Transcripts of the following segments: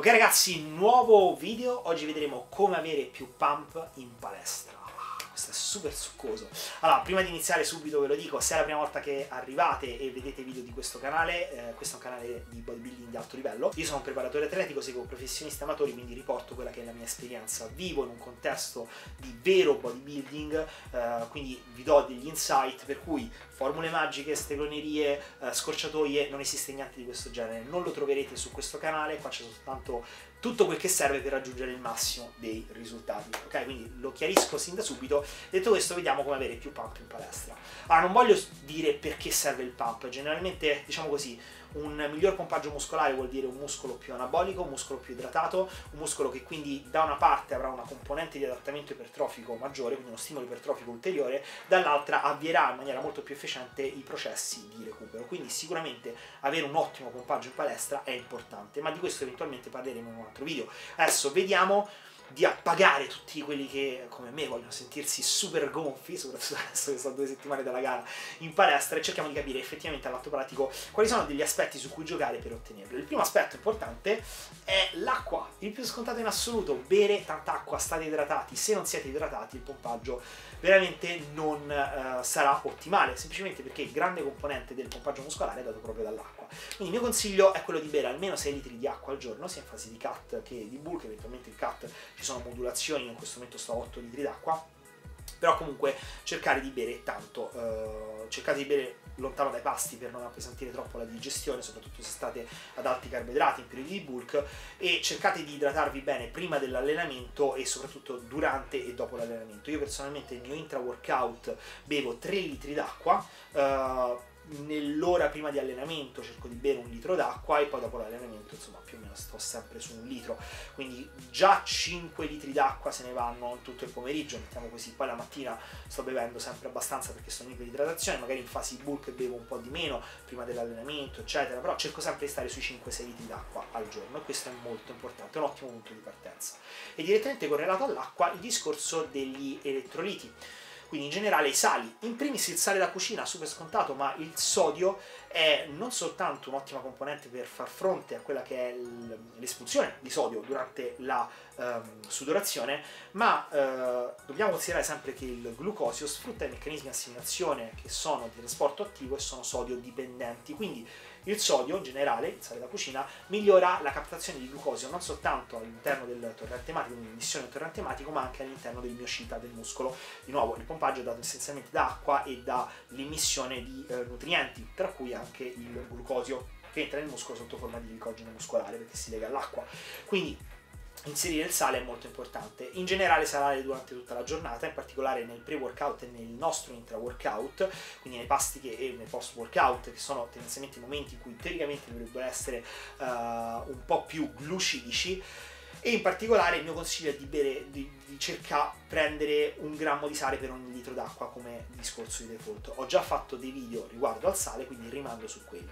Ok ragazzi, nuovo video, oggi vedremo come avere più pump in palestra è super succoso. Allora, prima di iniziare subito ve lo dico, se è la prima volta che arrivate e vedete video di questo canale, eh, questo è un canale di bodybuilding di alto livello. Io sono un preparatore atletico, seguo professionisti amatori, quindi riporto quella che è la mia esperienza. Vivo in un contesto di vero bodybuilding, eh, quindi vi do degli insight per cui formule magiche, stregonerie, eh, scorciatoie, non esiste niente di questo genere. Non lo troverete su questo canale, qua c'è soltanto tutto quel che serve per raggiungere il massimo dei risultati. Ok, quindi lo chiarisco sin da subito. Detto questo, vediamo come avere più pump in palestra. Allora, non voglio dire perché serve il pump, generalmente, diciamo così, un miglior pompaggio muscolare vuol dire un muscolo più anabolico, un muscolo più idratato, un muscolo che quindi da una parte avrà una componente di adattamento ipertrofico maggiore, quindi uno stimolo ipertrofico ulteriore, dall'altra avvierà in maniera molto più efficiente i processi di recupero. Quindi sicuramente avere un ottimo pompaggio in palestra è importante, ma di questo eventualmente parleremo in un altro video. Adesso vediamo di appagare tutti quelli che, come me, vogliono sentirsi super gonfi, soprattutto adesso che sono due settimane dalla gara in palestra, e cerchiamo di capire effettivamente all'atto pratico quali sono degli aspetti su cui giocare per ottenerlo. Il primo aspetto importante è l'acqua, il più scontato in assoluto, bere tanta acqua, state idratati, se non siete idratati il pompaggio veramente non uh, sarà ottimale, semplicemente perché il grande componente del pompaggio muscolare è dato proprio dall'acqua. Quindi il mio consiglio è quello di bere almeno 6 litri di acqua al giorno, sia in fase di cut che di bulk, eventualmente il cut ci sono modulazioni, in questo momento sto a 8 litri d'acqua, però comunque cercare di bere tanto, uh, cercate di bere lontano dai pasti per non appesantire troppo la digestione, soprattutto se state ad alti carboidrati in periodi di bulk e cercate di idratarvi bene prima dell'allenamento e soprattutto durante e dopo l'allenamento. Io personalmente nel mio intra workout bevo 3 litri d'acqua, uh, nell'ora prima di allenamento cerco di bere un litro d'acqua e poi dopo l'allenamento insomma più o meno sto sempre su un litro. Quindi già 5 litri d'acqua se ne vanno tutto il pomeriggio mettiamo così. Poi la mattina sto bevendo sempre abbastanza perché sono in idratazione magari in fase bulk bevo un po' di meno prima dell'allenamento eccetera però cerco sempre di stare sui 5-6 litri d'acqua al giorno e questo è molto importante è un ottimo punto di partenza. E direttamente correlato all'acqua il discorso degli elettroliti quindi in generale i sali. In primis il sale da cucina, super scontato, ma il sodio è non soltanto un'ottima componente per far fronte a quella che è l'espulsione di sodio durante la um, sudorazione, ma uh, dobbiamo considerare sempre che il glucosio sfrutta i meccanismi di assimilazione che sono di trasporto attivo e sono sodio dipendenti, quindi il sodio in generale, il sale da cucina, migliora la captazione di glucosio non soltanto all'interno del torrente ematico, quindi l'emissione del torrente ematico, ma anche all'interno del miocita del muscolo. Di nuovo, il pompaggio è dato essenzialmente da acqua e dall'emissione di eh, nutrienti, tra cui anche il glucosio che entra nel muscolo sotto forma di glicogeno muscolare perché si lega all'acqua. Quindi inserire il sale è molto importante. In generale salare durante tutta la giornata, in particolare nel pre-workout e nel nostro intra-workout, quindi nei pasti che, e nel post-workout, che sono tendenzialmente i momenti in cui teoricamente dovrebbero essere uh, un po' più glucidici. E in particolare il mio consiglio è di bere, di, di cercare prendere un grammo di sale per ogni litro d'acqua come discorso di default. Ho già fatto dei video riguardo al sale, quindi rimando su quelli.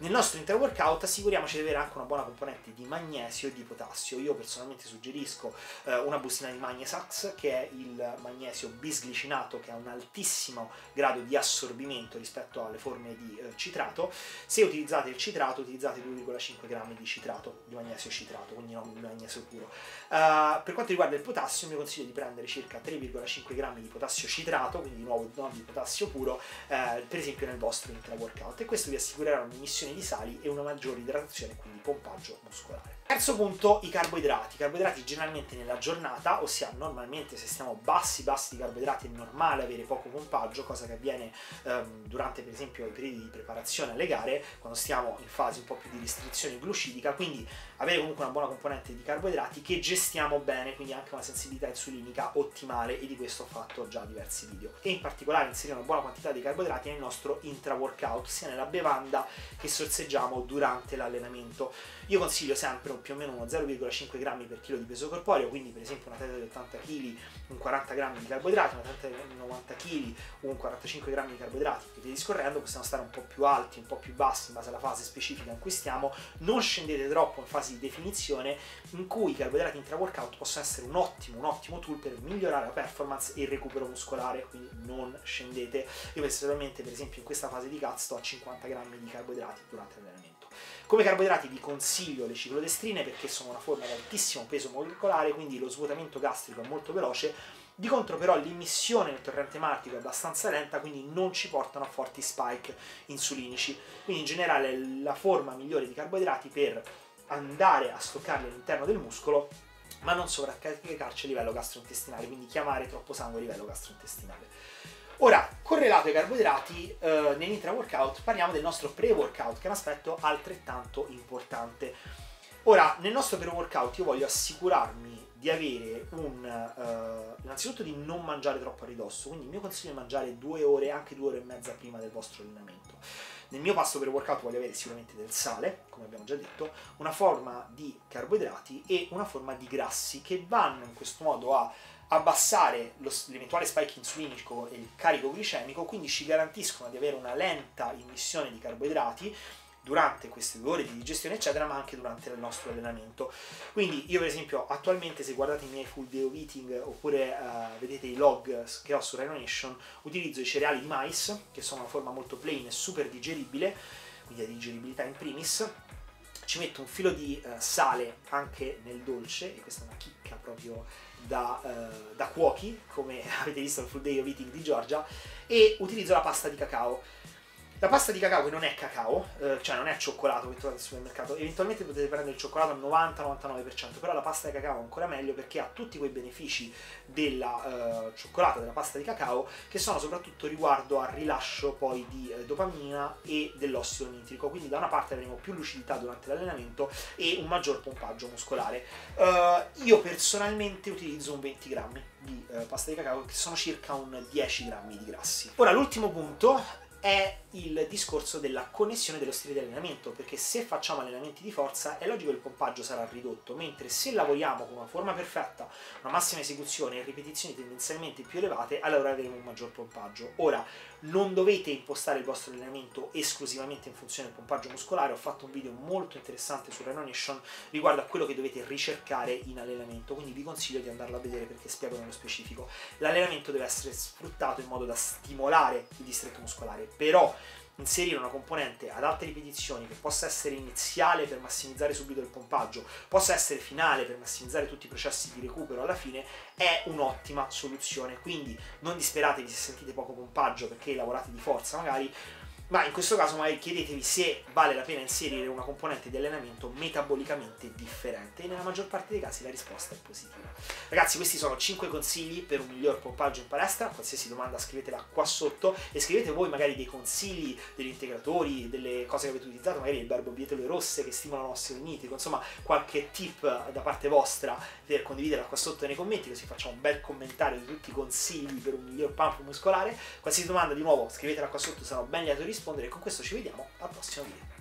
Nel nostro inter-workout assicuriamoci di avere anche una buona componente di magnesio e di potassio. Io personalmente suggerisco eh, una bustina di Magnesax, che è il magnesio bisglicinato, che ha un altissimo grado di assorbimento rispetto alle forme di eh, citrato. Se utilizzate il citrato, utilizzate 2,5 grammi di citrato, di magnesio citrato, quindi non di magnesio puro. Uh, per quanto riguarda il potassio, mi consiglio di prendere circa 3,5 grammi di potassio citrato, quindi di nuovo non di potassio puro, eh, per esempio nel vostro intra-workout e questo vi assicurerà un'emissione di sali e una maggiore idratazione, quindi pompaggio muscolare. Terzo punto, i carboidrati. I carboidrati generalmente nella giornata, ossia normalmente se stiamo bassi bassi di carboidrati è normale avere poco pompaggio, cosa che avviene ehm, durante per esempio i periodi di preparazione alle gare, quando stiamo in fase un po' più di restrizione glucidica, quindi avere comunque una buona componente di carboidrati che gestiamo bene, quindi anche una sensibilità insulinica ottimale e di questo ho fatto già diversi video. E in particolare inserire una buona quantità di carboidrati nel nostro intra-workout, sia nella bevanda che sorseggiamo durante l'allenamento. Io consiglio sempre più o meno uno 0,5 grammi per chilo di peso corporeo, quindi per esempio una testa di 80 kg, un 40 grammi di carboidrati, una testa di 90 kg, un 45 grammi di carboidrati, e via discorrendo, possiamo stare un po' più alti, un po' più bassi in base alla fase specifica in cui stiamo, non scendete troppo in fase di definizione in cui i carboidrati intra-workout possono essere un ottimo, un ottimo tool per migliorare la performance e il recupero muscolare, quindi non scendete. Io personalmente per esempio in questa fase di cut sto a 50 grammi di carboidrati durante l'allenamento. Come carboidrati vi consiglio le ciclodestrine perché sono una forma ad altissimo peso molecolare, quindi lo svuotamento gastrico è molto veloce, di contro però l'immissione nel torrente ematico è abbastanza lenta, quindi non ci portano a forti spike insulinici. Quindi in generale la forma migliore di carboidrati per andare a stoccarli all'interno del muscolo ma non sovraccaricarci a livello gastrointestinale, quindi chiamare troppo sangue a livello gastrointestinale. Ora, correlato ai carboidrati, eh, nell'intra-workout parliamo del nostro pre-workout, che è un aspetto altrettanto importante. Ora, nel nostro pre-workout io voglio assicurarmi di avere un... Uh, innanzitutto di non mangiare troppo a ridosso, quindi il mio consiglio è mangiare due ore, anche due ore e mezza prima del vostro allenamento. Nel mio pasto per workout voglio avere sicuramente del sale, come abbiamo già detto, una forma di carboidrati e una forma di grassi che vanno in questo modo a abbassare lo, l'eventuale spike insulinico e il carico glicemico, quindi ci garantiscono di avere una lenta immissione di carboidrati durante queste due ore di digestione eccetera ma anche durante il nostro allenamento. Quindi io per esempio attualmente se guardate i miei full day of eating oppure uh, vedete i log che ho su Rhino Nation utilizzo i cereali di mais che sono una forma molto plain e super digeribile quindi la digeribilità in primis. Ci metto un filo di uh, sale anche nel dolce e questa è una chicca proprio da, uh, da cuochi come avete visto nel full day of eating di Giorgia e utilizzo la pasta di cacao la pasta di cacao che non è cacao, eh, cioè non è cioccolato che trovate al supermercato, eventualmente potete prendere il cioccolato al 90-99%, però la pasta di cacao è ancora meglio perché ha tutti quei benefici della eh, cioccolata, della pasta di cacao, che sono soprattutto riguardo al rilascio poi di eh, dopamina e dell'ossido nitrico, quindi da una parte avremo più lucidità durante l'allenamento e un maggior pompaggio muscolare. Eh, io personalmente utilizzo un 20 grammi di eh, pasta di cacao che sono circa un 10 grammi di grassi. Ora l'ultimo punto è il discorso della connessione dello stile di allenamento, perché se facciamo allenamenti di forza è logico che il pompaggio sarà ridotto, mentre se lavoriamo con una forma perfetta, una massima esecuzione e ripetizioni tendenzialmente più elevate, allora avremo un maggior pompaggio. Ora, non dovete impostare il vostro allenamento esclusivamente in funzione del pompaggio muscolare, ho fatto un video molto interessante su Renonation riguardo a quello che dovete ricercare in allenamento, quindi vi consiglio di andarlo a vedere perché spiego nello specifico. L'allenamento deve essere sfruttato in modo da stimolare il distretto muscolare, però inserire una componente ad alte ripetizioni che possa essere iniziale per massimizzare subito il pompaggio, possa essere finale per massimizzare tutti i processi di recupero alla fine, è un'ottima soluzione. Quindi non disperatevi se sentite poco pompaggio perché lavorate di forza magari, ma in questo caso magari chiedetevi se vale la pena inserire una componente di allenamento metabolicamente differente e nella maggior parte dei casi la risposta è positiva. Ragazzi questi sono 5 consigli per un miglior pompaggio in palestra, qualsiasi domanda scrivetela qua sotto e scrivete voi magari dei consigli, degli integratori, delle cose che avete utilizzato, magari il barbobietole rosse che stimolano l'ossido nitrico, insomma qualche tip da parte vostra per condividerla qua sotto nei commenti così facciamo un bel commentario di tutti i consigli per un miglior pump muscolare. Qualsiasi domanda di nuovo scrivetela qua sotto, sarò ben lieto di rispondere con questo ci vediamo al prossimo video.